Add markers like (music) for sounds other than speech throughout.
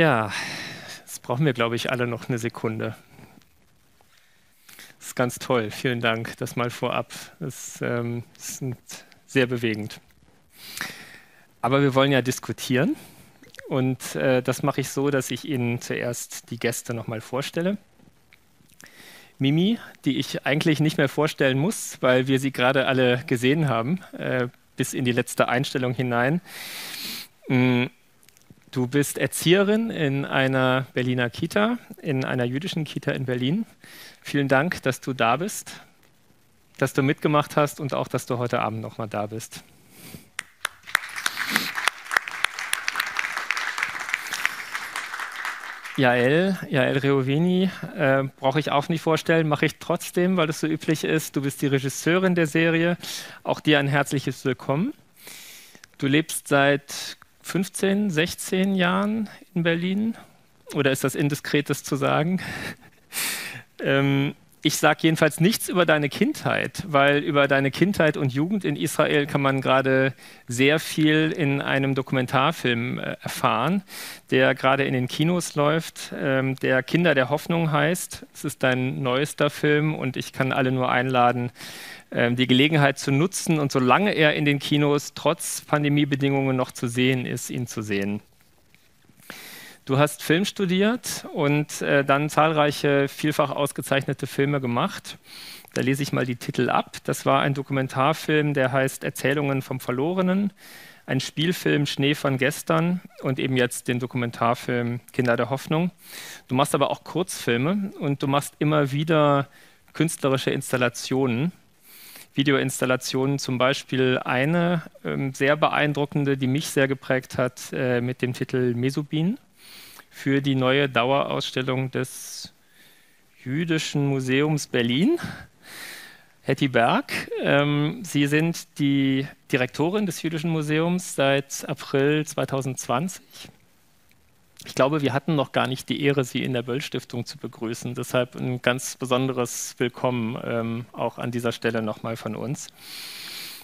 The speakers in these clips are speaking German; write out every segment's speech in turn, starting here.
Ja, jetzt brauchen wir, glaube ich, alle noch eine Sekunde. Das ist ganz toll. Vielen Dank. Das mal vorab. Das ähm, ist sehr bewegend. Aber wir wollen ja diskutieren. Und äh, das mache ich so, dass ich Ihnen zuerst die Gäste nochmal vorstelle. Mimi, die ich eigentlich nicht mehr vorstellen muss, weil wir sie gerade alle gesehen haben, äh, bis in die letzte Einstellung hinein. Mm, du bist Erzieherin in einer Berliner Kita, in einer jüdischen Kita in Berlin. Vielen Dank, dass du da bist, dass du mitgemacht hast und auch, dass du heute Abend nochmal da bist. Jael, Jael Reoveni, äh, brauche ich auch nicht vorstellen, mache ich trotzdem, weil es so üblich ist. Du bist die Regisseurin der Serie. Auch dir ein herzliches Willkommen. Du lebst seit 15, 16 Jahren in Berlin. Oder ist das indiskretes zu sagen? (laughs) ähm, ich sage jedenfalls nichts über deine Kindheit, weil über deine Kindheit und Jugend in Israel kann man gerade sehr viel in einem Dokumentarfilm äh, erfahren, der gerade in den Kinos läuft, ähm, der Kinder der Hoffnung heißt. Es ist dein neuester Film und ich kann alle nur einladen, äh, die Gelegenheit zu nutzen und solange er in den Kinos trotz Pandemiebedingungen noch zu sehen ist, ihn zu sehen. Du hast Film studiert und äh, dann zahlreiche vielfach ausgezeichnete Filme gemacht. Da lese ich mal die Titel ab. Das war ein Dokumentarfilm, der heißt Erzählungen vom Verlorenen, ein Spielfilm Schnee von gestern und eben jetzt den Dokumentarfilm Kinder der Hoffnung. Du machst aber auch Kurzfilme und du machst immer wieder künstlerische Installationen. Videoinstallationen, zum Beispiel eine ähm, sehr beeindruckende, die mich sehr geprägt hat, äh, mit dem Titel Mesobin für die neue Dauerausstellung des Jüdischen Museums Berlin. Hetty Berg, ähm, Sie sind die Direktorin des Jüdischen Museums seit April 2020. Ich glaube, wir hatten noch gar nicht die Ehre, Sie in der Böll-Stiftung zu begrüßen. Deshalb ein ganz besonderes Willkommen ähm, auch an dieser Stelle nochmal von uns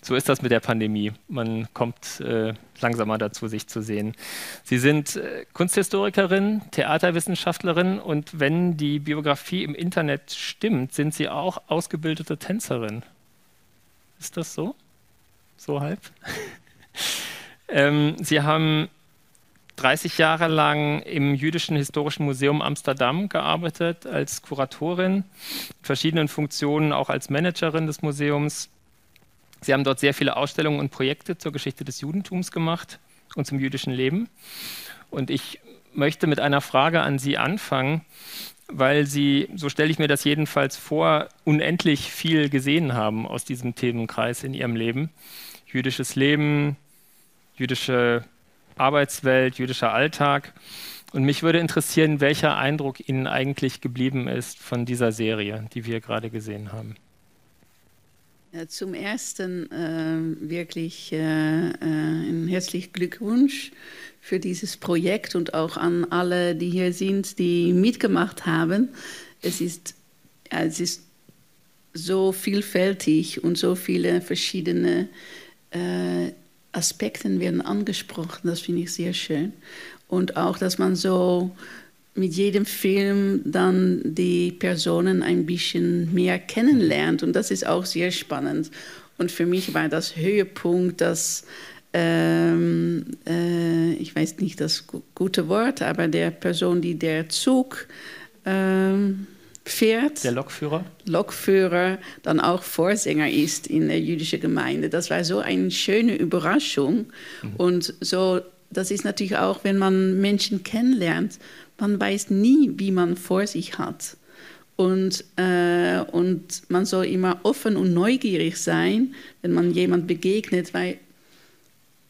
so ist das mit der Pandemie. Man kommt äh, langsamer dazu, sich zu sehen. Sie sind äh, Kunsthistorikerin, Theaterwissenschaftlerin und wenn die Biografie im Internet stimmt, sind Sie auch ausgebildete Tänzerin. Ist das so? So halb? (laughs) ähm, Sie haben 30 Jahre lang im Jüdischen Historischen Museum Amsterdam gearbeitet als Kuratorin, in verschiedenen Funktionen auch als Managerin des Museums. Sie haben dort sehr viele Ausstellungen und Projekte zur Geschichte des Judentums gemacht und zum jüdischen Leben. Und ich möchte mit einer Frage an Sie anfangen, weil Sie, so stelle ich mir das jedenfalls vor, unendlich viel gesehen haben aus diesem Themenkreis in Ihrem Leben. Jüdisches Leben, jüdische Arbeitswelt, jüdischer Alltag. Und mich würde interessieren, welcher Eindruck Ihnen eigentlich geblieben ist von dieser Serie, die wir gerade gesehen haben. Zum ersten äh, wirklich äh, äh, ein herzlichen Glückwunsch für dieses Projekt und auch an alle, die hier sind, die mitgemacht haben. Es ist, es ist so vielfältig und so viele verschiedene äh, Aspekte werden angesprochen. Das finde ich sehr schön. Und auch, dass man so mit jedem Film dann die Personen ein bisschen mehr kennenlernt. Und das ist auch sehr spannend. Und für mich war das Höhepunkt, dass, ähm, äh, ich weiß nicht das gute Wort, aber der Person, die der Zug ähm, fährt, der Lokführer, Lokführer, dann auch Vorsänger ist in der jüdischen Gemeinde. Das war so eine schöne Überraschung. Mhm. Und so, das ist natürlich auch, wenn man Menschen kennenlernt, man weiß nie, wie man vor sich hat. Und, äh, und man soll immer offen und neugierig sein, wenn man jemand begegnet, weil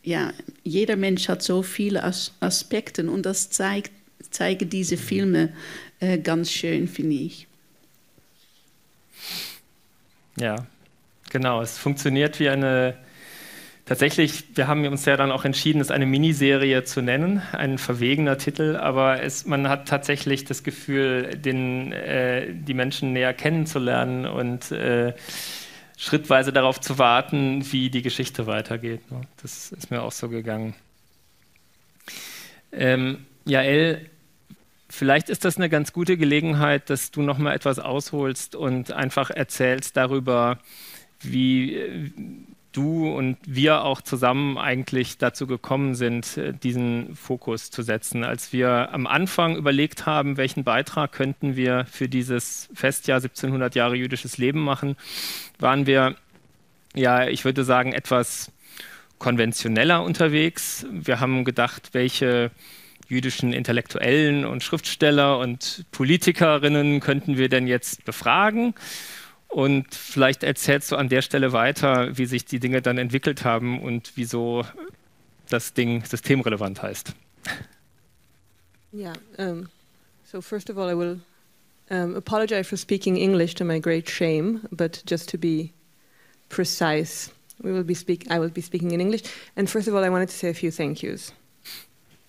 ja, jeder Mensch hat so viele As Aspekte und das zeigt, zeigen diese Filme äh, ganz schön, finde ich. Ja, genau. Es funktioniert wie eine Tatsächlich, wir haben uns ja dann auch entschieden, es eine Miniserie zu nennen, ein verwegener Titel, aber es, man hat tatsächlich das Gefühl, den, äh, die Menschen näher kennenzulernen und äh, schrittweise darauf zu warten, wie die Geschichte weitergeht. Das ist mir auch so gegangen. Ähm, Jael, vielleicht ist das eine ganz gute Gelegenheit, dass du noch mal etwas ausholst und einfach erzählst darüber, wie du und wir auch zusammen eigentlich dazu gekommen sind, äh, diesen Fokus zu setzen. Als wir am Anfang überlegt haben, welchen Beitrag könnten wir für dieses Festjahr 1700 Jahre jüdisches Leben machen, waren wir, ja, ich würde sagen, etwas konventioneller unterwegs. Wir haben gedacht, welche jüdischen Intellektuellen und Schriftsteller und Politikerinnen könnten wir denn jetzt befragen? Und vielleicht erzählst du an der Stelle weiter, wie sich die Dinge dann entwickelt haben und wieso das Ding systemrelevant heißt. Yeah. Um, so first of all, I will um, apologize for speaking English to my great shame, but just to be precise, we will be speak. I will be speaking in English. And first of all, I wanted to say a few thank yous.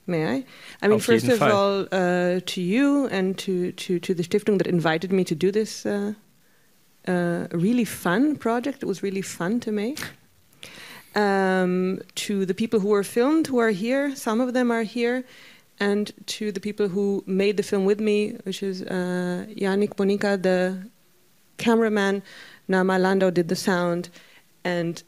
May I? I mean, Auf first of Fall. all, uh, to you and to, to, to the Stiftung that invited me to do this uh, uh, really fun project. It was really fun to make. Um, to the people who were filmed, who are here, some of them are here, and to the people who made the film with me, which is uh, Yannick Bonica, the cameraman, Nama Landau did the sound, and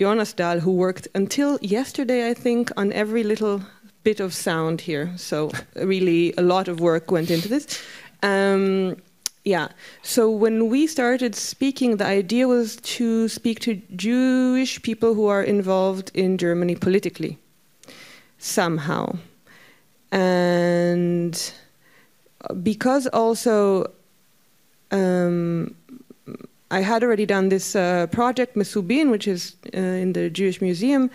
Jonas Dahl, who worked until yesterday, I think, on every little bit of sound here. So, really, a lot of work went into this. Um, yeah. So when we started speaking, the idea was to speak to Jewish people who are involved in Germany politically, somehow. And because also um, I had already done this uh, project, Mesubin, which is uh, in the Jewish Museum,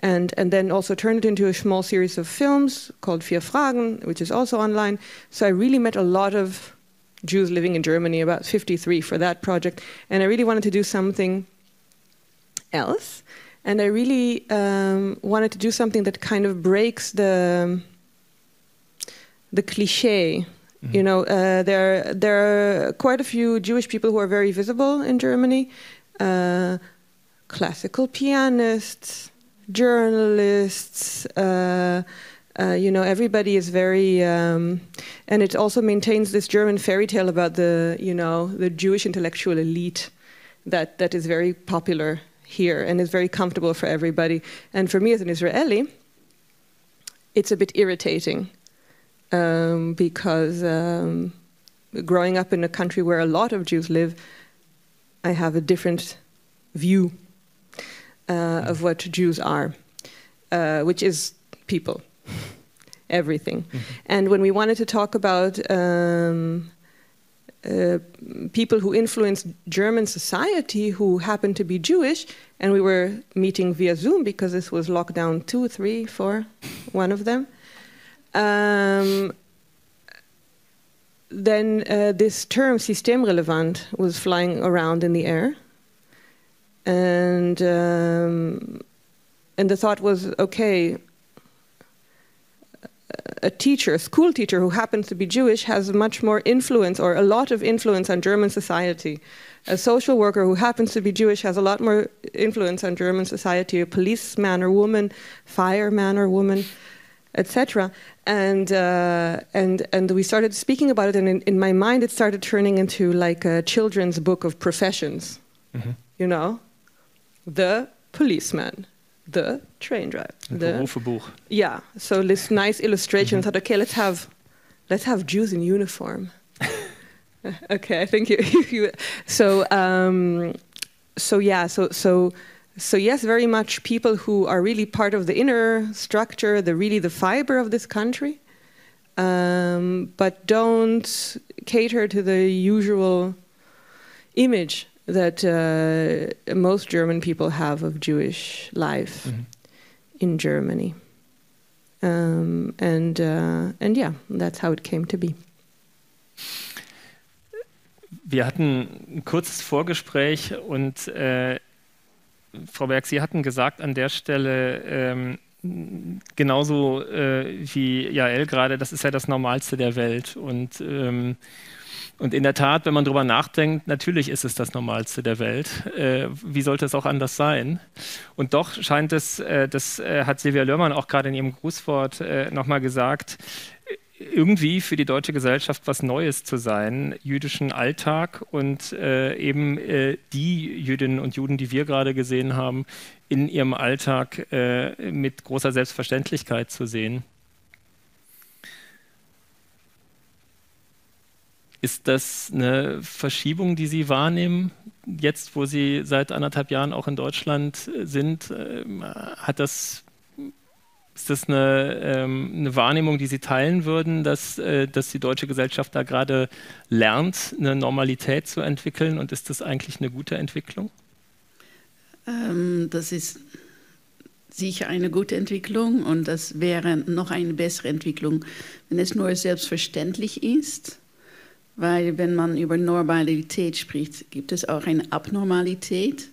and, and then also turned it into a small series of films called Vier Fragen, which is also online. So I really met a lot of Jews living in Germany, about 53 for that project. And I really wanted to do something else. And I really um, wanted to do something that kind of breaks the, the cliche. Mm-hmm. You know, uh, there, there are quite a few Jewish people who are very visible in Germany uh, classical pianists, journalists. Uh, uh, you know, everybody is very, um, and it also maintains this German fairy tale about the, you know, the Jewish intellectual elite that that is very popular here and is very comfortable for everybody. And for me as an Israeli, it's a bit irritating um, because um, growing up in a country where a lot of Jews live, I have a different view uh, of what Jews are, uh, which is people everything. Mm-hmm. And when we wanted to talk about um, uh, people who influenced German society who happened to be Jewish, and we were meeting via Zoom because this was lockdown two, three, four, one of them. Um, then uh, this term systemrelevant was flying around in the air, and um, and the thought was, okay, a teacher, a school teacher who happens to be Jewish, has much more influence or a lot of influence on German society. A social worker who happens to be Jewish has a lot more influence on German society. A policeman or woman, fireman or woman, etc. And uh, and and we started speaking about it, and in, in, my mind, it started turning into like a children's book of professions. Mm-hmm. You know, the policeman, the train driver. The Berufebuch. Yeah. So this nice illustration. Mm-hmm. Thought, okay, let's have let's have Jews in uniform. (laughs) okay, I think (laughs) you. you so um, so yeah. So so. So yes, very much people who are really part of the inner structure, the really the fiber of this country, um, but don't cater to the usual image that uh, most German people have of Jewish life mm-hmm. in Germany. Um, and uh, and yeah, that's how it came to be. Wir hatten ein kurzes Vorgespräch und äh, Frau Berg, Sie hatten gesagt an der Stelle, ähm, genauso äh, wie Jael gerade, das ist ja das Normalste der Welt. Und, ähm, und in der Tat, wenn man darüber nachdenkt, natürlich ist es das Normalste der Welt. Äh, wie sollte es auch anders sein? Und doch scheint es, äh, das äh, hat Silvia Lörmann auch gerade in ihrem Grußwort äh, nochmal gesagt, irgendwie für die deutsche Gesellschaft was Neues zu sein, jüdischen Alltag und äh, eben äh, die Jüdinnen und Juden, die wir gerade gesehen haben, in ihrem Alltag äh, mit großer Selbstverständlichkeit zu sehen. Ist das eine Verschiebung, die Sie wahrnehmen, jetzt wo Sie seit anderthalb Jahren auch in Deutschland sind? Ähm, hat das ist das eine, ähm, eine, Wahrnehmung, die Sie teilen würden, dass, äh, dass die deutsche Gesellschaft da gerade lernt, eine Normalität zu entwickeln? Und ist das eigentlich eine gute Entwicklung? Ähm, das ist sicher eine gute Entwicklung und das wäre noch eine bessere Entwicklung, wenn es nur selbstverständlich ist. Weil wenn man über Normalität spricht, gibt es auch eine Abnormalität.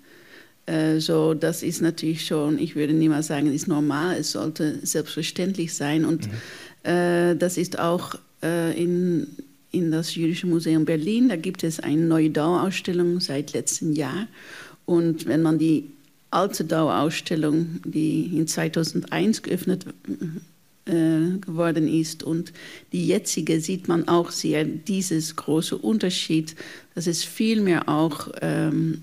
Äh, so, das ist natürlich schon, ich würde niemals sagen, ist normal, es sollte selbstverständlich sein. Und mhm. äh, das ist auch äh, in, in das Jüdische Museum Berlin, da gibt es eine neue Dauerausstellung seit letztem Jahr. Und wenn man die alte Dauerausstellung, die in 2001 geöffnet äh, geworden ist. Und die jetzige sieht man auch sehr dieses große Unterschied, dass es vielmehr auch ähm,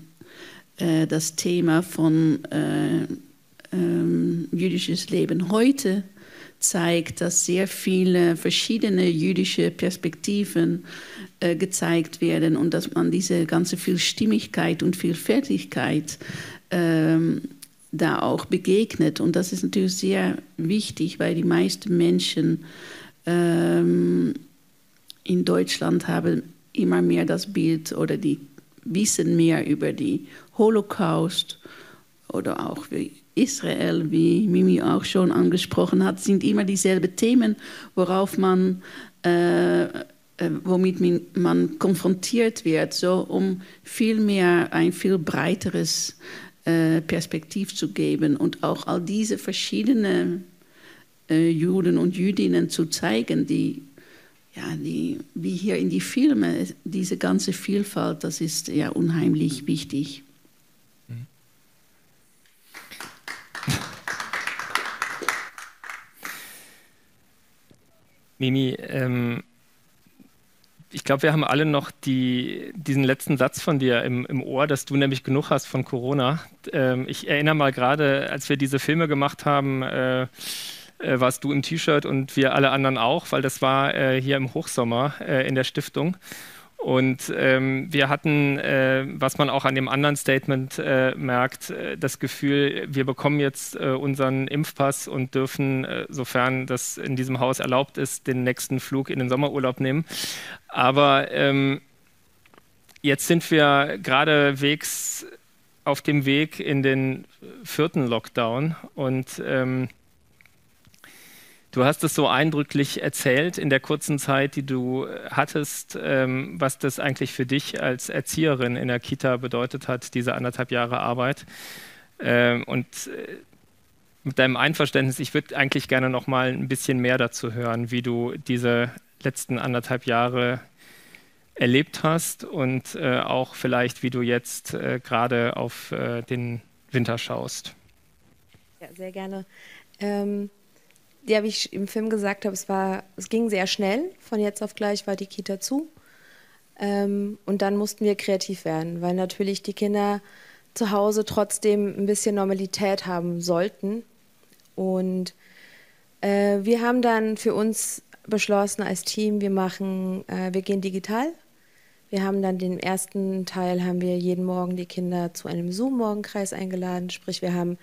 äh, das Thema von äh, ähm, jüdisches Leben heute zeigt, dass sehr viele verschiedene jüdische Perspektiven äh, gezeigt werden und dass man diese ganze Vielstimmigkeit und Vielfältigkeit ähm, da auch begegnet. Und das ist natürlich sehr wichtig, weil die meisten Menschen ähm, in Deutschland haben immer mehr das Bild oder die wissen mehr über die Holocaust oder auch wie Israel, wie Mimi auch schon angesprochen hat, sind immer dieselben Themen, worauf man, äh, äh, womit man konfrontiert wird, so um viel mehr ein viel breiteres äh, Perspektiv zu geben und auch all diese verschiedenen äh, Juden und Jüdinnen zu zeigen, die ja, die, wie hier in die Filme, diese ganze Vielfalt, das ist ja unheimlich wichtig. Mimi, ähm, ich glaube, wir haben alle noch die, diesen letzten Satz von dir im, im, Ohr, dass du nämlich genug hast von Corona. Ähm, ich erinnere mal gerade, als wir diese Filme gemacht haben, äh, äh, warst du im T-Shirt und wir alle anderen auch, weil das war äh, hier im Hochsommer äh, in der Stiftung. Und ähm, wir hatten, äh, was man auch an dem anderen Statement äh, merkt, äh, das Gefühl, wir bekommen jetzt äh, unseren Impfpass und dürfen, äh, sofern das in diesem Haus erlaubt ist, den nächsten Flug in den Sommerurlaub nehmen. Aber ähm, jetzt sind wir geradewegs auf dem Weg in den vierten Lockdown und ähm, Du hast es so eindrücklich erzählt in der kurzen Zeit, die du äh, hattest, ähm, was das eigentlich für dich als Erzieherin in der Kita bedeutet hat, diese anderthalb Jahre Arbeit. Ähm, und äh, mit deinem Einverständnis, ich würde eigentlich gerne noch mal ein bisschen mehr dazu hören, wie du diese letzten anderthalb Jahre erlebt hast und äh, auch vielleicht, wie du jetzt äh, gerade auf äh, den Winter schaust. Ja, sehr gerne. Ähm ja, wie ich im Film gesagt habe, es, war, es ging sehr schnell. Von jetzt auf gleich war die Kita zu. Ähm, und dann mussten wir kreativ werden, weil natürlich die Kinder zu Hause trotzdem ein bisschen Normalität haben sollten. Und äh, wir haben dann für uns beschlossen als Team, wir machen, äh, wir gehen digital. Wir haben dann den ersten Teil, haben wir jeden Morgen die Kinder zu einem Zoom-Morgenkreis eingeladen. Sprich, wir haben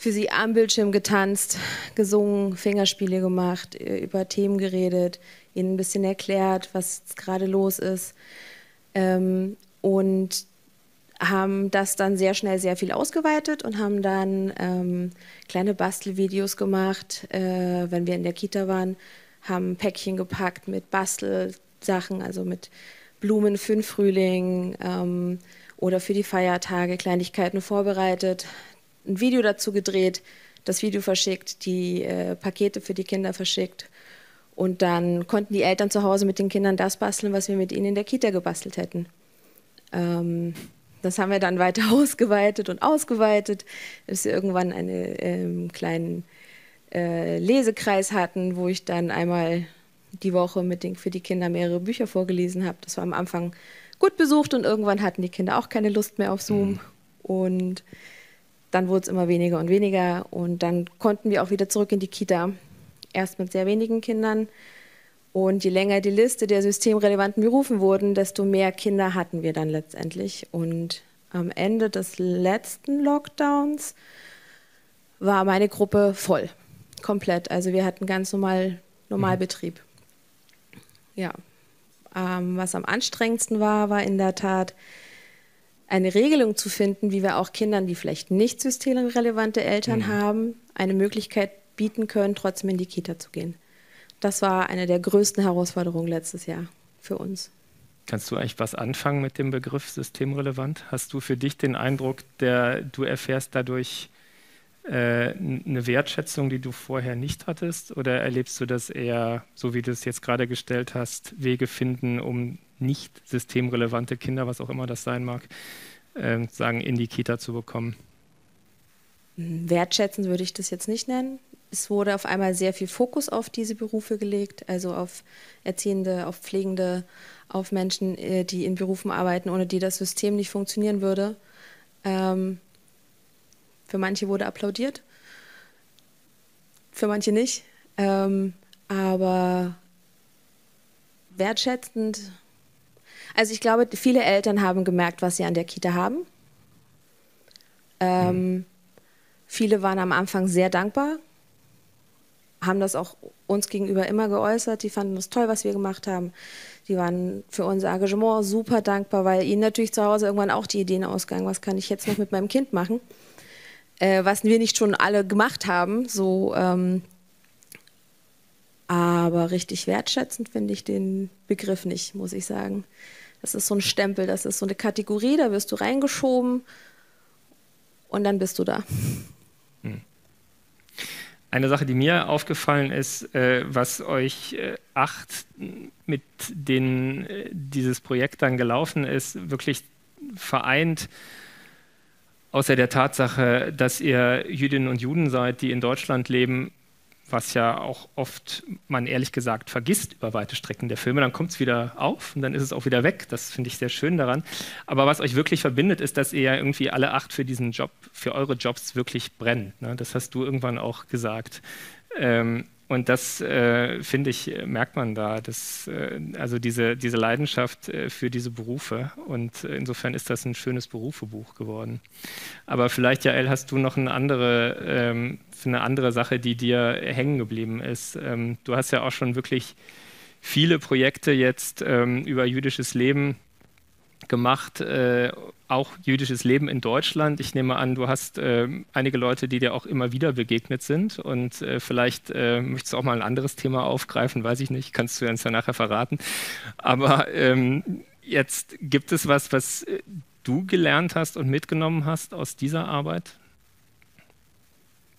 für sie am Bildschirm getanzt, gesungen, Fingerspiele gemacht, äh, über Themen geredet, ihnen ein bisschen erklärt, was gerade los ist. Ähm, und haben das dann sehr schnell sehr viel ausgeweitet und haben dann ähm, kleine Bastelvideos gemacht, äh, wenn wir in der Kita waren, haben Päckchen gepackt mit Bastelsachen, also mit Blumen für den Frühling ähm, oder für die Feiertage, Kleinigkeiten vorbereitet, ein Video dazu gedreht, das Video verschickt, die äh, Pakete für die Kinder verschickt. Und dann konnten die Eltern zu Hause mit den Kindern das basteln, was wir mit ihnen in der Kita gebastelt hätten. Ähm, das haben wir dann weiter (laughs) ausgeweitet und ausgeweitet, bis wir irgendwann einen ähm, kleinen äh, Lesekreis hatten, wo ich dann einmal die Woche mit den, für die Kinder mehrere Bücher vorgelesen habe. Das war am Anfang gut besucht und irgendwann hatten die Kinder auch keine Lust mehr auf Zoom. Mhm. Und dann wurde es immer weniger und weniger und dann konnten wir auch wieder zurück in die Kita. Erst mit sehr wenigen Kindern. Und je länger die Liste der systemrelevanten Berufen wurden, desto mehr Kinder hatten wir dann letztendlich. Und am Ende des letzten Lockdowns war meine Gruppe voll, komplett. Also wir hatten ganz normal Normalbetrieb. Mhm. Ja. Ähm, was am anstrengendsten war, war in der Tat eine Regelung zu finden, wie wir auch Kindern, die vielleicht nicht systemrelevante Eltern mhm. haben, eine Möglichkeit bieten können, trotzdem in die Kita zu gehen. Das war eine der größten Herausforderungen letztes Jahr für uns. Kannst du eigentlich was anfangen mit dem Begriff systemrelevant? Hast du für dich den Eindruck, der, du erfährst dadurch äh, eine Wertschätzung, die du vorher nicht hattest? Oder erlebst du das eher, so wie du es jetzt gerade gestellt hast, Wege finden, um nicht systemrelevante Kinder, was auch immer das sein mag, äh, sagen, in die Kita zu bekommen? Wertschätzen würde ich das jetzt nicht nennen es wurde auf einmal sehr viel Fokus auf diese Berufe gelegt, also auf Erziehende, auf Pflegende, auf Menschen, äh, die in Berufen arbeiten, ohne die das System nicht funktionieren würde. Ähm, für manche wurde applaudiert, für manche nicht. Ähm, aber wertschätzend, also ich glaube, viele Eltern haben gemerkt, was sie an der Kita haben. Ähm, mhm. Viele waren am Anfang sehr dankbar, haben das auch uns gegenüber immer geäußert. Die fanden das toll, was wir gemacht haben. Die waren für unser Engagement super dankbar, weil ihnen natürlich zu Hause irgendwann auch die Ideen ausgegangen, was kann ich jetzt noch mit meinem Kind machen, äh, was wir nicht schon alle gemacht haben. So, ähm, aber richtig wertschätzend finde ich den Begriff nicht, muss ich sagen. Das ist so ein Stempel, das ist so eine Kategorie, da wirst du reingeschoben und dann bist du da. Hm. Eine Sache, die mir aufgefallen ist, äh, was euch äh, acht mit denen äh, dieses Projekt dann gelaufen ist, wirklich vereint, außer der Tatsache, dass ihr Jüdinnen und Juden seid, die in Deutschland leben, was ja auch oft man ehrlich gesagt vergisst über weite Strecken der Filme. Dann kommt es wieder auf und dann ist es auch wieder weg. Das finde ich sehr schön daran. Aber was euch wirklich verbindet, ist, dass ihr ja irgendwie alle acht für diesen Job, für eure Jobs wirklich brennt. Ne? Das hast du irgendwann auch gesagt. Ähm, und das, äh, finde ich, merkt man da, dass, äh, also diese, diese Leidenschaft äh, für diese Berufe. Und insofern ist das ein schönes Berufebuch geworden. Aber vielleicht, Jael, hast du noch eine andere, ähm, eine andere Sache, die dir hängen geblieben ist. Ähm, du hast ja auch schon wirklich viele Projekte jetzt ähm, über jüdisches Leben gemacht, äh, auch jüdisches Leben in Deutschland. Ich nehme an, du hast äh, einige Leute, die dir auch immer wieder begegnet sind und äh, vielleicht äh, möchtest du auch mal ein anderes Thema aufgreifen, weiß ich nicht, kannst du uns ja nachher verraten. Aber ähm, jetzt gibt es was, was äh, du gelernt hast und mitgenommen hast aus dieser Arbeit?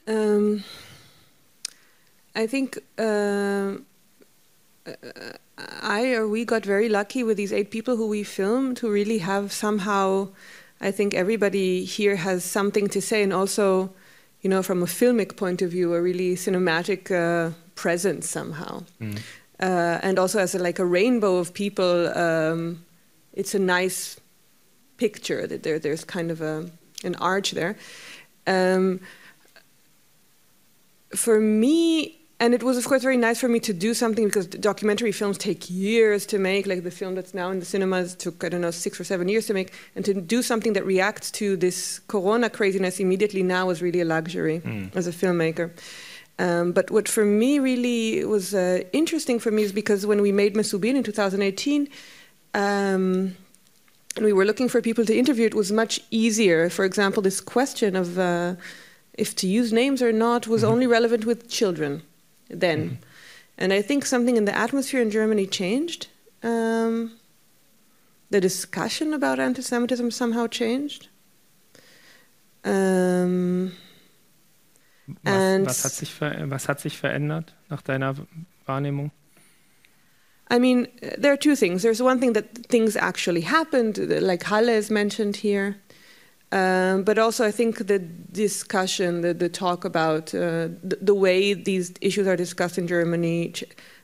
Um, ähm, I think uh, I or we got very lucky with these eight people who we filmed who really have somehow, I think everybody here has something to say and also, you know, from a filmic point of view, a really cinematic uh, presence somehow. Mm. Uh, and also as a, like a rainbow of people, um, it's a nice picture that there, there's kind of a, an arch there. Um, for me, and it was of course very nice for me to do something because documentary films take years to make like the film that's now in the cinemas took i don't know six or seven years to make and to do something that reacts to this corona craziness immediately now was really a luxury mm. as a filmmaker um, but what for me really was uh, interesting for me is because when we made Mesubin in 2018 um, and we were looking for people to interview it was much easier for example this question of uh, if to use names or not was mm-hmm. only relevant with children then. Mm-hmm. And I think something in the atmosphere in Germany changed. Um, the discussion about anti Semitism somehow changed. Um, was, was, hat sich was hat sich verändert nach deiner Wahrnehmung? I mean, there are two things. There's one thing that things actually happened, like Halle is mentioned here. Um, but also, I think the discussion, the, the talk about uh, the, the, way these issues are discussed in Germany,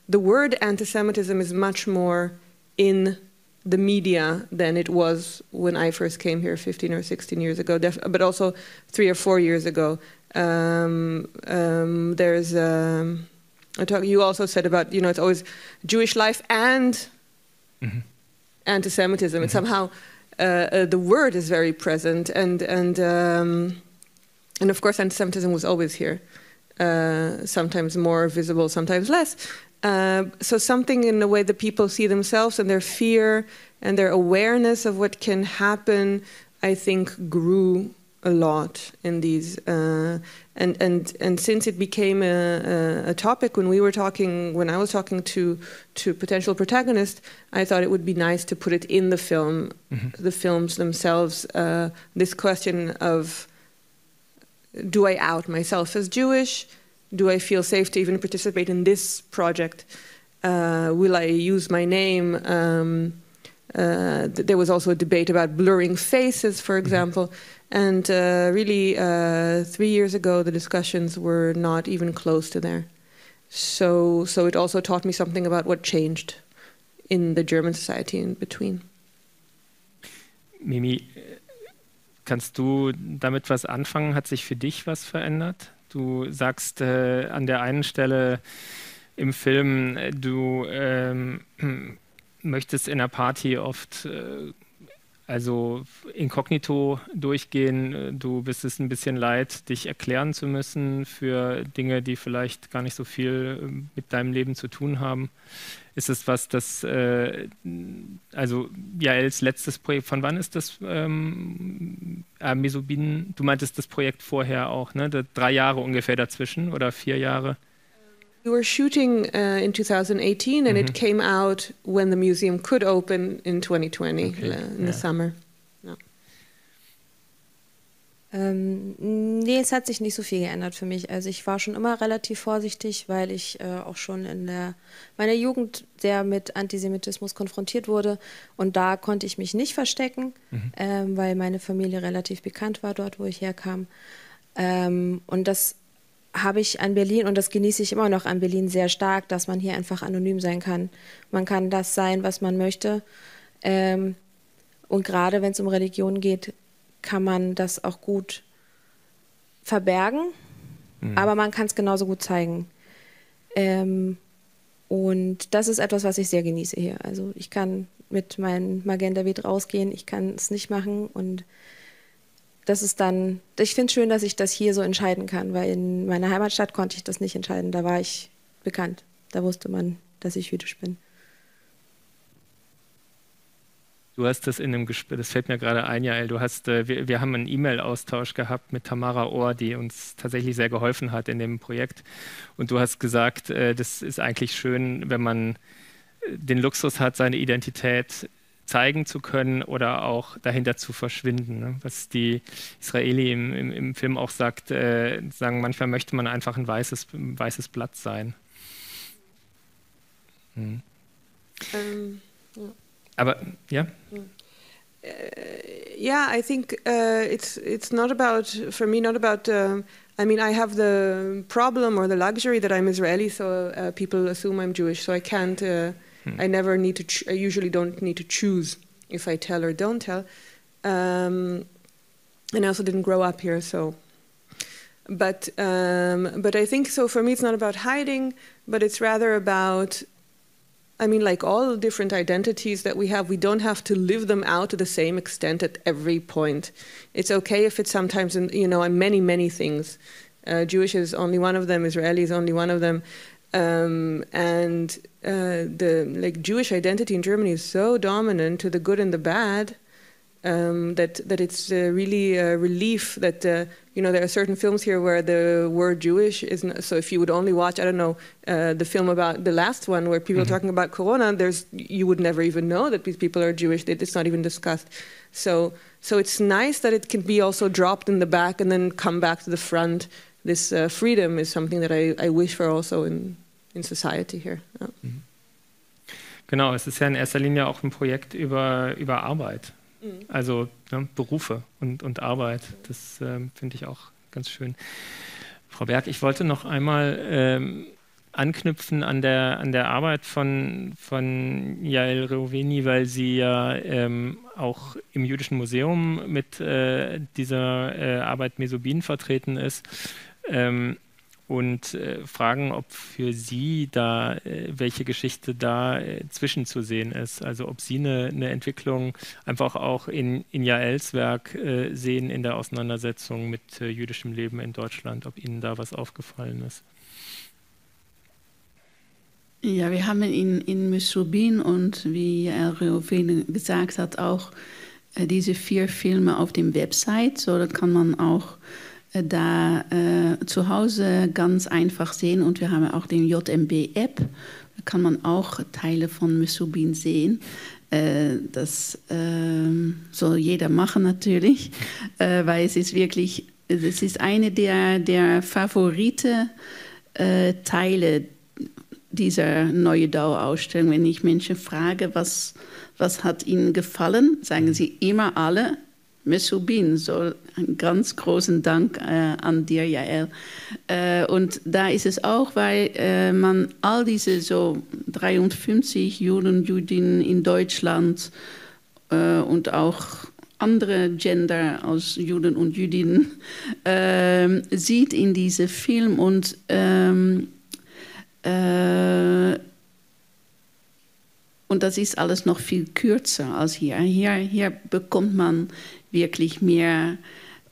the word anti Semitism is much more in the media than it was when I first came here 15 or 16 years ago, but also three or four years ago. Um, um, there's um, a talk you also said about, you know, it's always Jewish life and mm-hmm. anti Semitism. Mm-hmm. And somehow uh, uh, the word is very present, and and um, and of course, anti-Semitism was always here. Uh, sometimes more visible, sometimes less. Uh, so something in the way that people see themselves and their fear and their awareness of what can happen, I think, grew a lot in these uh, and and and since it became a, a, a, topic when we were talking when I was talking to to potential protagonists I thought it would be nice to put it in the film mm-hmm. the films themselves uh, this question of do I out myself as Jewish do I feel safe to even participate in this project uh, will I use my name um, uh, there was also a debate about blurring faces, for mm-hmm. And uh, really, uh, three years ago, the discussions were not even close to there. So, so it also taught me something about what changed in the German society in between. Mimi, kannst du damit was anfangen? Hat sich für dich was verändert? Du sagst äh, an der einen Stelle im Film, äh, du ähm, (clears throat) möchtest in der Party oft äh, also inkognito durchgehen. Du bist es ein bisschen leid, dich erklären zu müssen für Dinge, die vielleicht gar nicht so viel äh, mit deinem Leben zu tun haben. Ist es was, das, äh, also Jaels letztes Projekt, von wann ist das ähm, äh, Mesobin? Du meintest das Projekt vorher auch, ne? Da, drei Jahre ungefähr dazwischen oder vier Jahre? We were shooting uh, in 2018, and mm-hmm. it came out when the museum could open in 2020 okay. uh, in yeah. the summer. Ähm, nee, es hat sich nicht so viel geändert für mich. Also ich war schon immer relativ vorsichtig, weil ich äh, auch schon in der, meiner Jugend sehr mit Antisemitismus konfrontiert wurde. Und da konnte ich mich nicht verstecken, mhm. ähm, weil meine Familie relativ bekannt war dort, wo ich herkam. Ähm, und das habe ich an Berlin und das genieße ich immer noch an Berlin sehr stark, dass man hier einfach anonym sein kann. Man kann das sein, was man möchte. Ähm, und gerade wenn es um Religion geht, kann man das auch gut verbergen, mhm. aber man kann es genauso gut zeigen. Ähm, und das ist etwas, was ich sehr genieße hier. Also ich kann mit meinem Magenta David rausgehen, ich kann es nicht machen und das ist dann, ich finde es schön, dass ich das hier so entscheiden kann, weil in meiner Heimatstadt konnte ich das nicht entscheiden. Da war ich bekannt. Da wusste man, dass ich jüdisch bin. Du hast das in einem Gespräch, das fällt mir gerade ein, Jael, du hast, äh, wir, wir haben einen E-Mail-Austausch gehabt mit Tamara Ohr, die uns tatsächlich sehr geholfen hat in dem Projekt. Und du hast gesagt, äh, das ist eigentlich schön, wenn man äh, den Luxus hat, seine Identität zeigen zu können oder auch dahinter zu verschwinden. Ne? Was die Israeli im, im, im Film auch sagt, äh, sagen, manchmal möchte man einfach ein weißes, ein weißes Blatt sein. Hm. Um, yeah. Aber ja. Uh, yeah, I think uh, it's it's not about for me not about. Uh, I mean, I have the problem or the luxury that I'm Israeli, so uh, people assume I'm Jewish, so I can't uh, Hmm. I never need to. I usually don't need to choose if I tell or don't tell. Um, and I also didn't grow up here, so. But um, but I think so. For me, it's not about hiding, but it's rather about. I mean, like all different identities that we have, we don't have to live them out to the same extent at every point. It's okay if it's sometimes, in, you know, many, many things. Uh, Jewish is only one of them. Israeli is only one of them. Um, and uh, the like Jewish identity in Germany is so dominant to the good and the bad um, that that it's uh, really a relief that uh, you know there are certain films here where the word Jewish is not, so if you would only watch I don't know uh, the film about the last one where people mm-hmm. are talking about Corona there's you would never even know that these people are Jewish. It's not even discussed. So so it's nice that it can be also dropped in the back and then come back to the front this uh, freedom is something that I, I wish for also in, in society here. Ja. Mhm. Genau, es ist ja in erster Linie auch ein Projekt über, über Arbeit. Mhm. Also ne, Berufe und, und Arbeit. Das ähm, finde ich auch ganz schön. Frau Berg, ich wollte noch einmal ähm, anknüpfen an der, an der Arbeit von, von Yael Reuveni, weil sie ja ähm, auch im Jüdischen Museum mit äh, dieser äh, Arbeit Mesobin vertreten ist. Ähm, und äh, fragen, ob für Sie da äh, welche Geschichte da äh, zwischenzusehen ist. Also ob Sie eine, eine Entwicklung einfach auch in, in Jaels Werk äh, sehen in der Auseinandersetzung mit äh, jüdischem Leben in Deutschland, ob Ihnen da was aufgefallen ist. Ja, wir haben in, in Musulbin und wie Reofen gesagt hat, auch äh, diese vier Filme auf dem Website. So, da kann man auch da äh, zu Hause ganz einfach sehen. Und wir haben auch den JMB-App. Da kann man auch Teile von Musubin sehen. Äh, das äh, soll jeder machen natürlich, äh, weil es ist wirklich, es ist eine der, der Favorite äh, Teile dieser neue Dauerausstellung. Wenn ich Menschen frage, was, was hat ihnen gefallen, sagen sie immer alle Mesubin. So einen ganz großen Dank äh, an dir, Jael. Äh, und da ist es auch, weil äh, man all diese so 53 Juden Judinnen in Deutschland äh, und auch andere Gender als Juden und Jüdinnen ähm, sieht in diesem Film und ähm, äh, und das ist alles noch viel kürzer als hier. Hier, hier bekommt man wirklich mehr,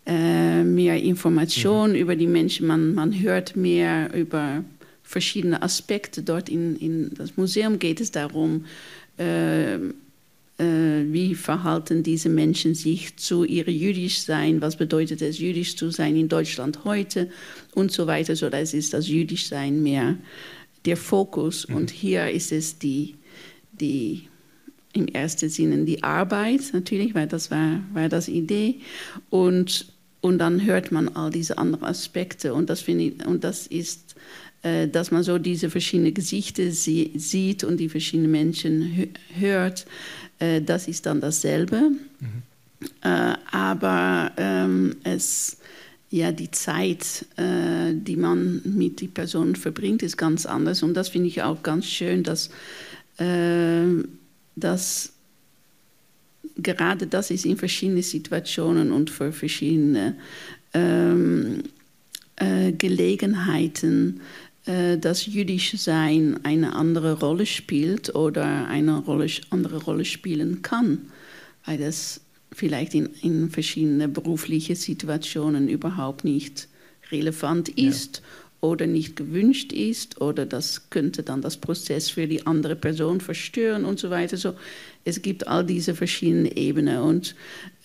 äh, mehr Informationen mhm. über die Menschen. Man, man hört mehr über verschiedene Aspekte. Dort in, in das Museum geht es darum, äh, äh, wie verhalten diese Menschen sich zu ihrem jüdisch sein, was bedeutet es, jüdisch zu sein in Deutschland heute und so weiter. So, das ist das jüdisch sein mehr der Fokus. Mhm. Und hier ist es die, die im ersten Sinne die Arbeit natürlich, weil das war, war das Idee. Und, und dann hört man all diese anderen Aspekte. Und das, ich, und das ist, äh, dass man so diese verschiedenen Gesichter sie, sieht und die verschiedenen Menschen hört. Äh, das ist dann dasselbe. Mhm. Äh, aber ähm, es ja, die Zeit, äh, die man mit die Person verbringt, ist ganz anders. Und das finde ich auch ganz schön, dass äh, dass gerade das ist in verschiedenen Situationen und für verschiedene ähm, äh, Gelegenheiten äh, das jüdische Sein eine andere Rolle spielt oder eine Rolle, andere Rolle spielen kann, weil das vielleicht in, in verschiedenen beruflichen Situationen überhaupt nicht relevant ist. Ja oder nicht gewünscht ist oder das könnte dann das Prozess für die andere Person verstören und so weiter. So, es gibt all diese verschiedenen Ebenen und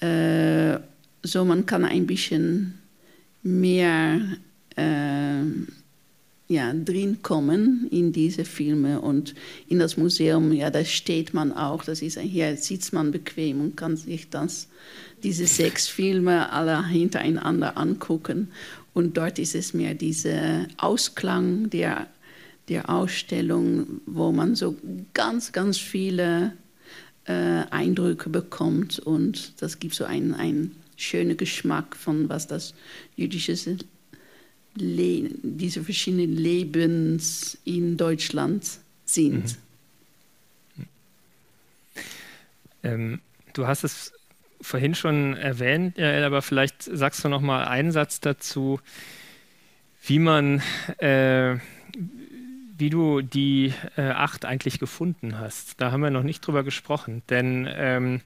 äh, so man kann ein bisschen mehr äh, ja, drin kommen in diese Filme und in das Museum, ja, da steht man auch, das ist, hier sitzt man bequem und kann sich das, diese sechs Filme alle hintereinander angucken und dort ist es mehr dieser Ausklang der, der Ausstellung, wo man so ganz, ganz viele äh, Eindrücke bekommt. Und das gibt so einen, einen schönen Geschmack von, was das jüdische Le diese verschiedenen Lebens in Deutschland sind. Mhm. Ähm, du hast es vorhin schon erwähnt, Jael, aber vielleicht sagst du noch mal einen Satz dazu, wie man, äh, wie du die äh, acht eigentlich gefunden hast. Da haben wir noch nicht drüber gesprochen, denn ähm,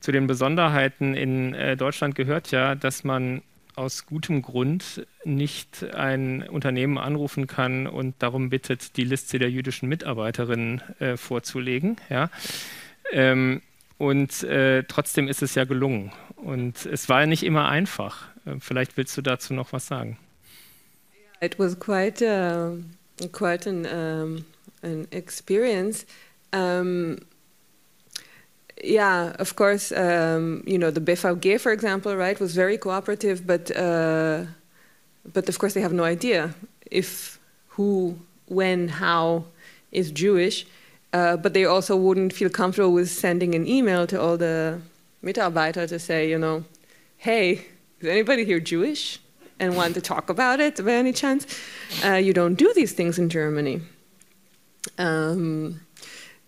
zu den Besonderheiten in äh, Deutschland gehört ja, dass man aus gutem Grund nicht ein Unternehmen anrufen kann und darum bittet, die Liste der jüdischen Mitarbeiterinnen äh, vorzulegen. Ja. Ähm, und äh, trotzdem ist es ja gelungen. Und es war ja nicht immer einfach. Äh, vielleicht willst du dazu noch was sagen. It was quite, uh, quite an, um, an experience. Um, yeah, of course, um, you know, the BVG, for example, right, was very cooperative, but, uh, but of course they have no idea if who, when, how is Jewish. Uh, but they also wouldn't feel comfortable with sending an email to all the Mitarbeiter to say, you know, hey, is anybody here Jewish and want to talk about it by any chance? Uh, you don't do these things in Germany. Um,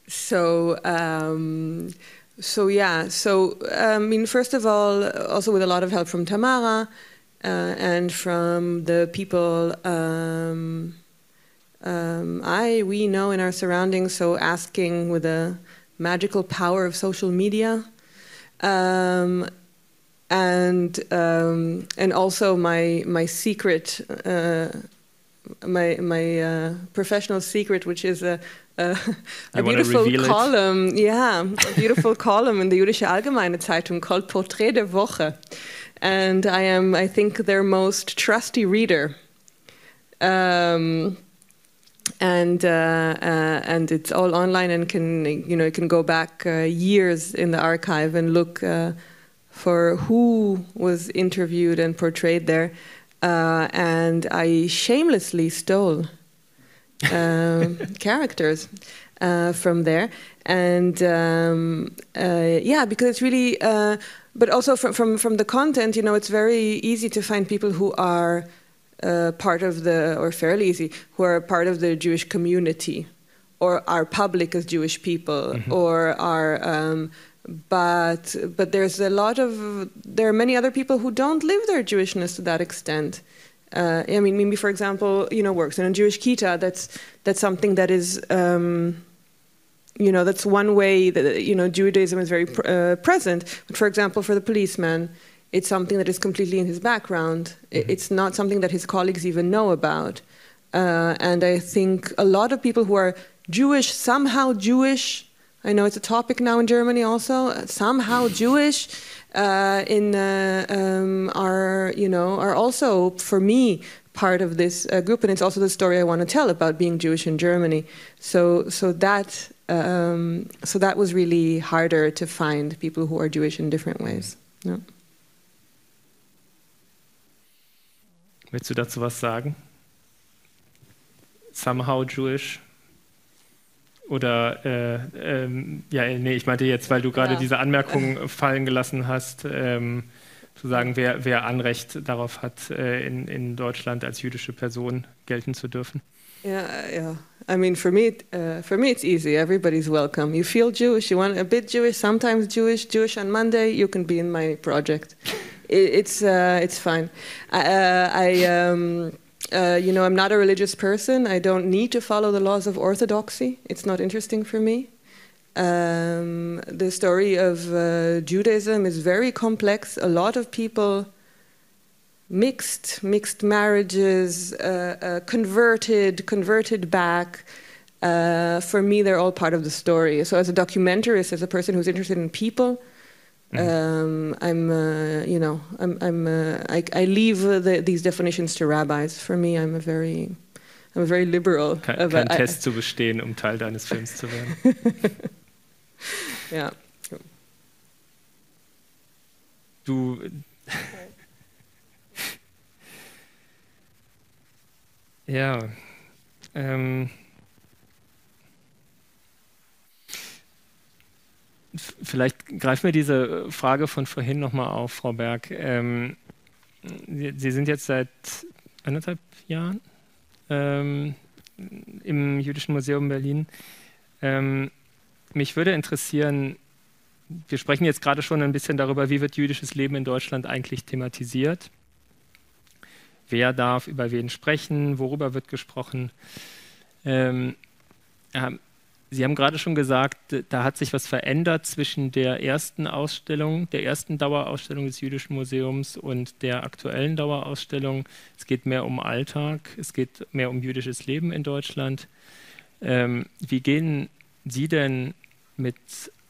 so, um, so yeah. So, I mean, first of all, also with a lot of help from Tamara uh, and from the people um, um, I we know in our surroundings. So, asking with the magical power of social media. Um, and um, and also my my secret uh, my my uh, professional secret, which is a a, (laughs) a beautiful column, it? yeah, a beautiful (laughs) column in the Jüdische Allgemeine Zeitung called Portrait der Woche, and I am I think their most trusty reader. Um, and uh, uh, and it's all online and can you know you can go back uh, years in the archive and look uh, for who was interviewed and portrayed there. Uh, and I shamelessly stole um, (laughs) characters uh, from there. And um, yeah, because it's really, but also from, from, from the content, you know, it's very easy to find people who are uh, part of the, or fairly easy, who are part of the Jewish community or are public as Jewish people mm-hmm. or are. Um, but but there's a lot of there are many other people who don't live their Jewishness to that extent. Uh, I mean, Mimi, for example, you know, works in a Jewish kita. That's that's something that is, um, you know, that's one way that you know Judaism is very pr- uh, present. But for example, for the policeman, it's something that is completely in his background. Mm-hmm. It's not something that his colleagues even know about. Uh, and I think a lot of people who are Jewish, somehow Jewish, I know it's a topic now in Germany also. Somehow Jewish uh, in uh, um, are you know are also for me part of this uh, group, and it's also the story I want to tell about being Jewish in Germany. So so that um, so that was really harder to find people who are Jewish in different ways. Yeah. Willst du dazu was sagen? Somehow Jewish. Oder, äh, ähm, ja, nee, ich meinte jetzt, weil du gerade ja. diese Anmerkung fallen gelassen hast, ähm, zu sagen, wer, wer Anrecht darauf hat, äh, in, in Deutschland als jüdische Person gelten zu dürfen. Yeah, yeah. I mean, for me, uh, for me, it's easy. Everybody's welcome. You feel Jewish, you want a bit Jewish, sometimes Jewish, Jewish on Monday. You can be in my project. It, it's uh, it's fine. Uh, I. Um, uh, you know, I'm not a religious person. I don't need to follow the laws of orthodoxy. It's not interesting for me. Um, the story of uh, Judaism is very complex. A lot of people mixed, mixed marriages, uh, uh converted, converted back. Uh, for me, they're all part of the story. So, as a documentarist, as a person who's interested in people. Um, I'm, uh, you know, I'm, I'm uh, I, I, leave the, these definitions to rabbis. For me, I'm a very, I'm a very liberal. Kein, kein Test zu bestehen, um Teil deines Films zu werden. (laughs) ja. Du. (laughs) ja. Ähm. Vielleicht greifen wir diese Frage von vorhin nochmal auf, Frau Berg. Ähm, Sie sind jetzt seit anderthalb Jahren ähm, im Jüdischen Museum Berlin. Ähm, mich würde interessieren, wir sprechen jetzt gerade schon ein bisschen darüber, wie wird jüdisches Leben in Deutschland eigentlich thematisiert? Wer darf über wen sprechen? Worüber wird gesprochen? Ähm, Sie haben gerade schon gesagt, da hat sich was verändert zwischen der ersten Ausstellung, der ersten Dauerausstellung des Jüdischen Museums und der aktuellen Dauerausstellung. Es geht mehr um Alltag, es geht mehr um jüdisches Leben in Deutschland. Ähm, wie gehen Sie denn mit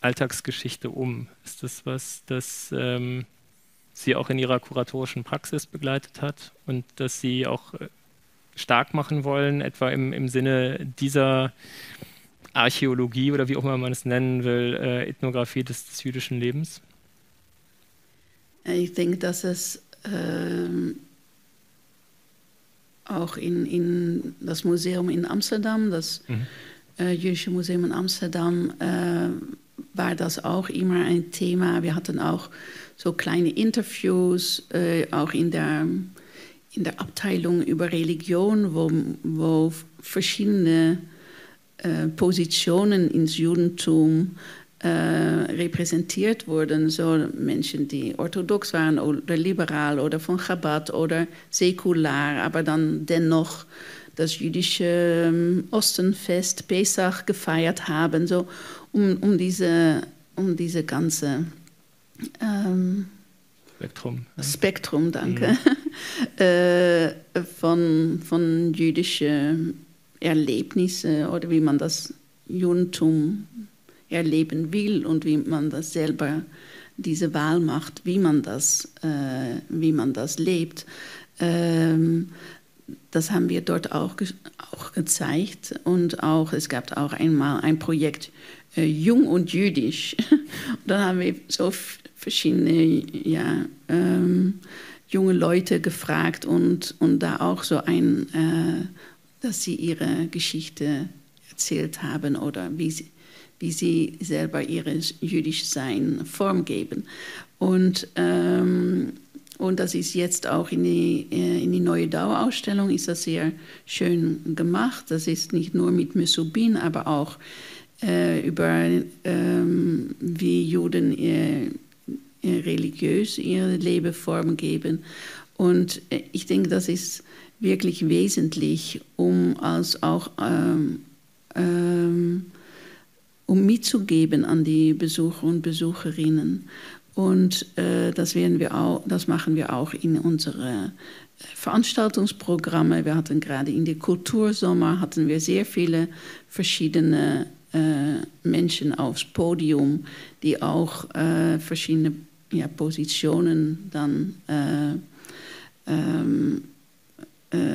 Alltagsgeschichte um? Ist das was, das ähm, Sie auch in Ihrer kuratorischen Praxis begleitet hat und das Sie auch äh, stark machen wollen, etwa im, im Sinne dieser Archäologie oder wie auch immer man es nennen will, äh, Ethnographie des, des, jüdischen Lebens? Ich denke, dass es ähm, auch in, in das Museum in Amsterdam, das mhm. äh, Jüdische Museum in Amsterdam, äh, war das auch immer ein Thema. Wir hatten auch so kleine Interviews, äh, auch in der, in der Abteilung über Religion, wo, wo verschiedene Positionen ins Judentum äh, repräsentiert wurden. So Menschen, die orthodox waren oder liberal oder von Chabad oder säkular, aber dann dennoch das jüdische ähm, Ostenfest Pesach gefeiert haben, so um, um, diese, um diese ganze ähm, Spektrum. Ja. Spektrum, danke, mhm. (laughs) äh, von, von jüdischen Erlebnissen oder wie man das Judentum erleben will und wie man das selber diese Wahl macht, wie man das, äh, wie man das lebt. Ähm, das haben wir dort auch, ge auch gezeigt und auch es gab auch einmal ein Projekt äh, Jung und Jüdisch. (laughs) dann haben wir so verschiedene ja, ähm, junge Leute gefragt und, und da auch so ein, äh, dass sie ihre Geschichte erzählt haben oder wie sie, wie sie selber ihres Jüdischsein Form geben. Und, ähm, und das ist jetzt auch in die, äh, in die neue Dauerausstellung, ist das sehr schön gemacht. Das ist nicht nur mit Mesubin, aber auch äh, über ähm, wie Juden äh, religiös ihre Lebeform geben. Und äh, ich denke, das ist wirklich wesentlich, um als auch ähm, ähm, um mitzugeben an die Besucher und Besucherinnen. Und äh, das, werden wir auch, das machen wir auch in unsere äh, Veranstaltungsprogramme. Wir hatten gerade in der Kultursommer hatten wir sehr viele verschiedene äh, Menschen aufs Podium, die auch äh, verschiedene ja, Positionen dann äh, ähm, äh,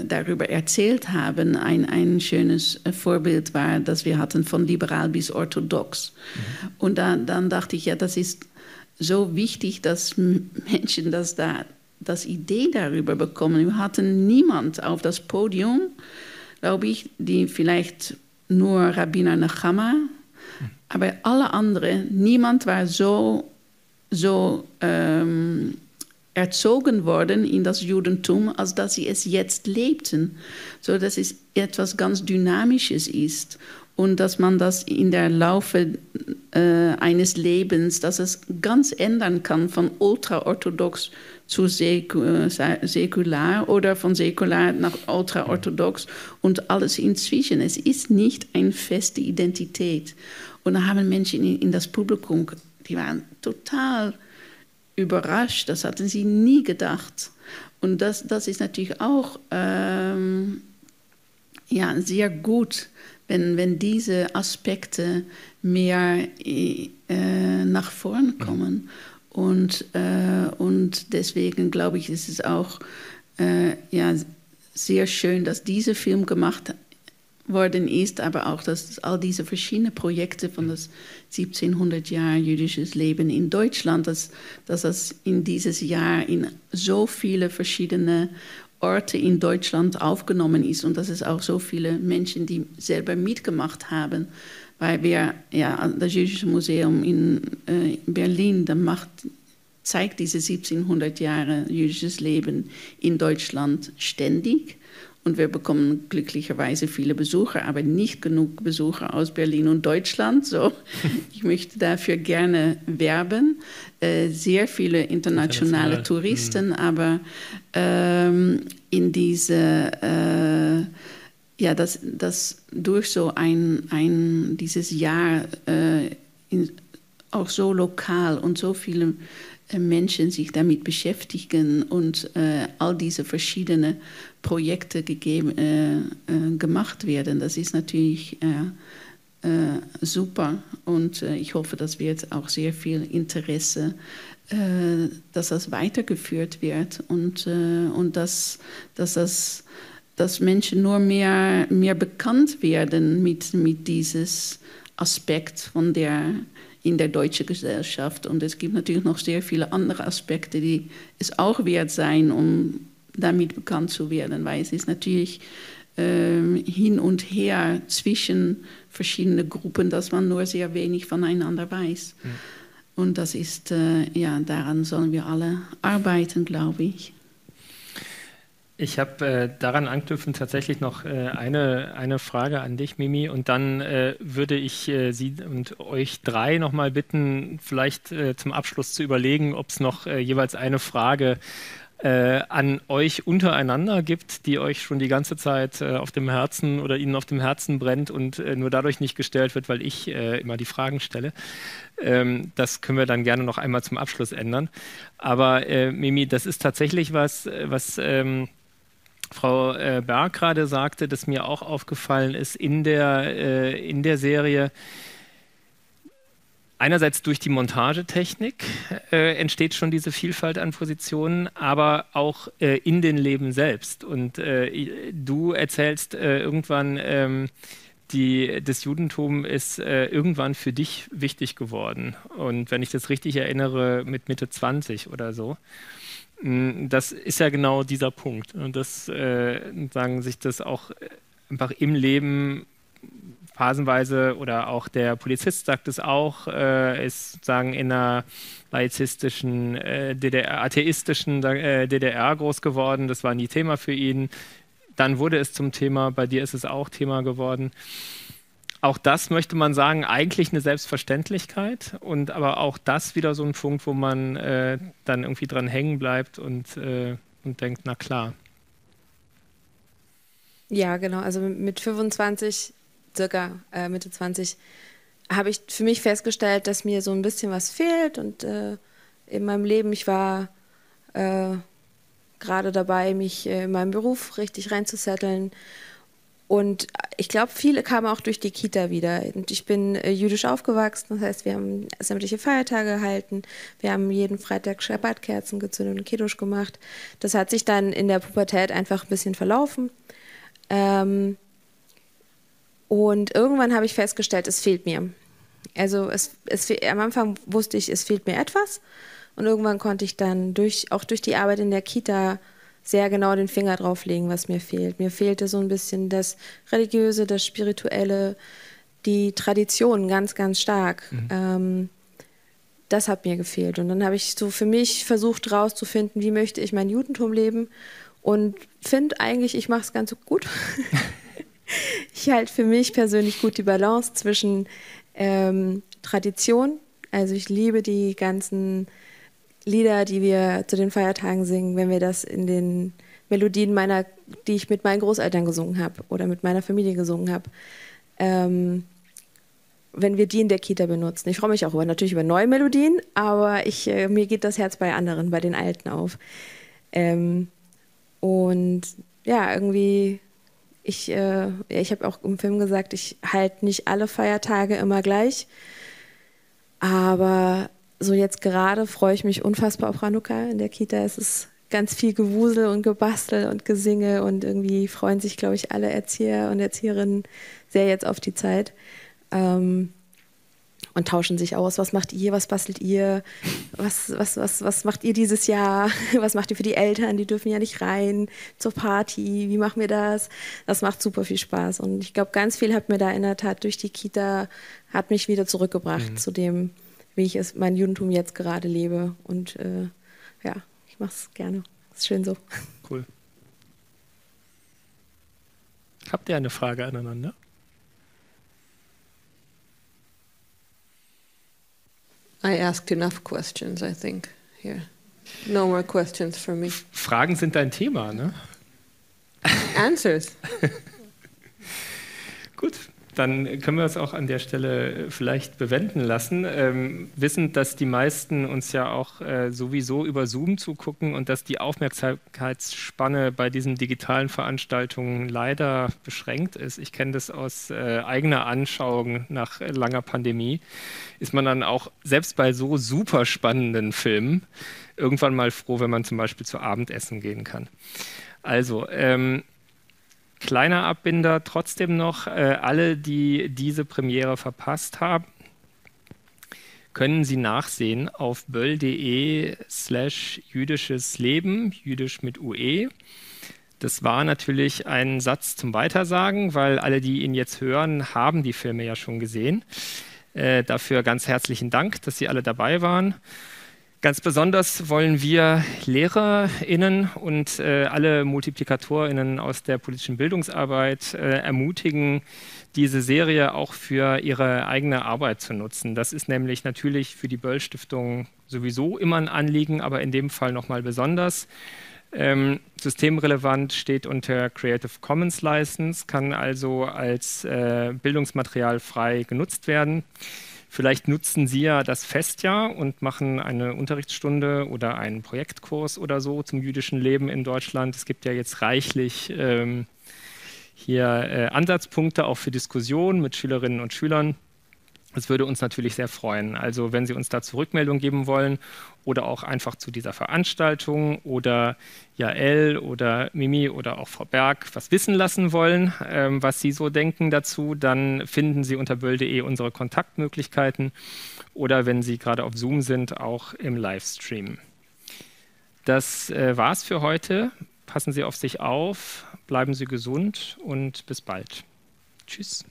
darüber erzählt haben. Ein, ein schönes äh, Vorbild war, das wir hatten von liberal bis orthodox. Mhm. Und da, dann dachte ich, ja, das ist so wichtig, dass Menschen das da das Idee darüber bekommen. Wir hatten niemand auf das Podium, glaube ich, die vielleicht nur Rabbiner Nachama, mhm. aber alle anderen, niemand war so, so ähm, erzogen worden in das Judentum, als dass sie es jetzt lebten. So dass es etwas ganz Dynamisches ist und dass man das in der Laufe äh, eines Lebens, dass es ganz ändern kann von ultraorthodox zu äh, säkular oder von säkular nach ultraorthodox und alles inzwischen. Es ist nicht eine feste Identität. Und da haben Menschen in, in das Publikum, die waren total überrascht. Das hatten sie nie gedacht. Und das, das ist natürlich auch ähm, ja, sehr gut, wenn, wenn diese Aspekte mehr äh, nach vorn kommen. Und, äh, und deswegen glaube ich, ist es auch äh, ja, sehr schön, dass dieser Film gemacht worden ist, aber auch, dass all diese verschiedenen Projekte von das 1700 Jahre jüdisches Leben in Deutschland, dass, dass das in dieses Jahr in so viele verschiedene Orte in Deutschland aufgenommen ist und dass es auch so viele Menschen, die selber mitgemacht haben, weil wir, ja, das Jüdische Museum in äh, Berlin, da macht, zeigt diese 1700 Jahre jüdisches Leben in Deutschland ständig. Und wir bekommen glücklicherweise viele Besucher, aber nicht genug Besucher aus Berlin und Deutschland. So, (laughs) ich möchte dafür gerne werben. Äh, sehr viele internationale International. Touristen, mhm. aber ähm, in diese, äh, ja, das, das durch so ein, ein dieses Jahr äh, in, auch so lokal und so viele Menschen sich damit beschäftigen und äh, all diese verschiedenen Projekte gegeben, äh, äh, gemacht werden. Das ist natürlich äh, äh, super und ich hoffe, dass wird auch sehr viel Interesse, dass das weitergeführt wird und, und dass, dass, das, dass Menschen nur mehr, mehr bekannt werden mit, mit diesem Aspekt von der in der deutschen Gesellschaft. Und es gibt natürlich noch sehr viele andere Aspekte, die es auch wert sein, um damit bekannt zu werden, weil es ist natürlich äh, hin und her zwischen verschiedenen Gruppen, dass man nur sehr wenig voneinander weiß. Mhm. Und das ist, äh, ja, daran sollen wir alle arbeiten, glaube ich. Ich habe äh, daran anknüpfend tatsächlich noch äh, eine, eine Frage an dich, Mimi. Und dann äh, würde ich äh, Sie und euch drei nochmal bitten, vielleicht äh, zum Abschluss zu überlegen, ob es noch äh, jeweils eine Frage an euch untereinander gibt, die euch schon die ganze Zeit auf dem Herzen oder Ihnen auf dem Herzen brennt und nur dadurch nicht gestellt wird, weil ich immer die Fragen stelle. Ähm, das können wir dann gerne noch einmal zum Abschluss ändern. Aber Mimi, das ist tatsächlich was, was ähm, Frau äh, Berg gerade sagte, das mir auch aufgefallen ist in der, äh, in der Serie. Einerseits durch die Montagetechnik äh, entsteht schon diese Vielfalt an Positionen, aber auch äh, in den Leben selbst. Und äh, du erzählst äh, irgendwann, ähm, die, das Judentum ist äh, irgendwann für dich wichtig geworden. Und wenn ich das richtig erinnere, mit Mitte 20 oder so. Das ist ja genau dieser Punkt. Und das äh, sagen sich das auch einfach im Leben phasenweise oder auch der Polizist sagt es auch, äh, ist sagen in einer laizistischen, äh, DDR, atheistischen äh, DDR groß geworden. Das war nie Thema für ihn. Dann wurde es zum Thema. Bei dir ist es auch Thema geworden auch das möchte man sagen, eigentlich eine Selbstverständlichkeit und aber auch das wieder so ein Punkt, wo man äh, dann irgendwie dran hängen bleibt und, äh, und denkt, na klar. Ja, genau. Also mit 25, circa äh, Mitte 20, habe ich für mich festgestellt, dass mir so ein bisschen was fehlt und äh, in meinem Leben, ich war äh, gerade dabei, mich äh, in meinem Beruf richtig reinzusetteln und ich glaube, viele kamen auch durch die Kita wieder. Und ich bin äh, jüdisch aufgewachsen, das heißt, wir haben sämtliche Feiertage gehalten, wir haben jeden Freitag Schabbatkerzen gezündet und Kiddush gemacht. Das hat sich dann in der Pubertät einfach ein bisschen verlaufen. Ähm, und irgendwann habe ich festgestellt, es fehlt mir. Also es, es, am Anfang wusste ich, es fehlt mir etwas. Und irgendwann konnte ich dann durch, auch durch die Arbeit in der Kita sehr genau den Finger drauflegen, was mir fehlt. Mir fehlte so ein bisschen das Religiöse, das Spirituelle, die Tradition ganz, ganz stark. Mhm. Ähm, das hat mir gefehlt. Und dann habe ich so für mich versucht herauszufinden, wie möchte ich mein Judentum leben. Und finde eigentlich, ich mache es ganz gut. (laughs) ich halte für mich persönlich gut die Balance zwischen ähm, Tradition, also ich liebe die ganzen Lieder, die wir zu den Feiertagen singen, wenn wir das in den Melodien meiner, die ich mit meinen Großeltern gesungen habe oder mit meiner Familie gesungen habe, ähm, wenn wir die in der Kita benutzen. Ich freue mich auch über, natürlich über neue Melodien, aber ich, äh, mir geht das Herz bei anderen, bei den alten auf. Ähm, und ja, irgendwie, ich, äh, ich habe auch im Film gesagt, ich halte nicht alle Feiertage immer gleich, aber so jetzt gerade freue ich mich unfassbar auf Hanukkah in der Kita. Es ist ganz viel Gewusel und Gebastel und Gesinge und irgendwie freuen sich, glaube ich, alle Erzieher und Erzieherinnen sehr jetzt auf die Zeit. Ähm, und tauschen sich aus. Was macht ihr? Was bastelt ihr? Was, was, was, was macht ihr dieses Jahr? (laughs) Was macht ihr für die Eltern? Die dürfen ja nicht rein zur Party. Wie machen wir das? Das macht super viel Spaß. Und ich glaube, ganz viel hat mir da in der Tat durch die Kita, hat mich wieder zurückgebracht mhm. zu dem, wie ich es mein Judentum jetzt gerade lebe. Und äh, ja, ich mache es gerne. Ist schön so. Cool. Habt ihr eine Frage aneinander? I asked enough questions, I think. Here. No more questions for me. Fragen sind dein Thema, ne? Answers. (laughs) Gut, dann können wir es auch an der Stelle vielleicht bewenden lassen, ähm, wissend, dass die meisten uns ja auch äh, sowieso über Zoom zugucken und dass die Aufmerksamkeitsspanne bei diesen digitalen Veranstaltungen leider beschränkt ist. Ich kenne das aus äh, eigener Anschauung nach langer Pandemie. Ist man dann auch selbst bei so super spannenden Filmen irgendwann mal froh, wenn man zum Beispiel zu Abendessen gehen kann. Also, ähm, Kleiner Abbinder trotzdem noch, äh, alle, die diese Premiere verpasst haben, können Sie nachsehen auf böll.de slash jüdisches Leben, jüdisch mit UE. Das war natürlich ein Satz zum Weitersagen, weil alle, die ihn jetzt hören, haben die Filme ja schon gesehen. Äh, dafür ganz herzlichen Dank, dass Sie alle dabei waren. Ganz besonders wollen wir LehrerInnen und äh, alle MultiplikatorInnen aus der politischen Bildungsarbeit äh, ermutigen, diese Serie auch für ihre eigene Arbeit zu nutzen. Das ist nämlich natürlich für die Böll-Stiftung sowieso immer ein Anliegen, aber in dem Fall nochmal besonders. Ähm, systemrelevant steht unter Creative Commons License, kann also als äh, Bildungsmaterial frei genutzt werden. Vielleicht nutzen Sie ja das Festjahr und machen eine Unterrichtsstunde oder einen Projektkurs oder so zum jüdischen Leben in Deutschland. Es gibt ja jetzt reichlich ähm, hier äh, Ansatzpunkte auch für Diskussionen mit Schülerinnen und Schülern. Das würde uns natürlich sehr freuen. Also wenn Sie uns dazu Rückmeldung geben wollen oder auch einfach zu dieser Veranstaltung oder Jael oder Mimi oder auch Frau Berg was wissen lassen wollen, ähm, was Sie so denken dazu, dann finden Sie unter böll.de unsere Kontaktmöglichkeiten oder wenn Sie gerade auf Zoom sind, auch im Livestream. Das äh, war's für heute. Passen Sie auf sich auf, bleiben Sie gesund und bis bald. Tschüss.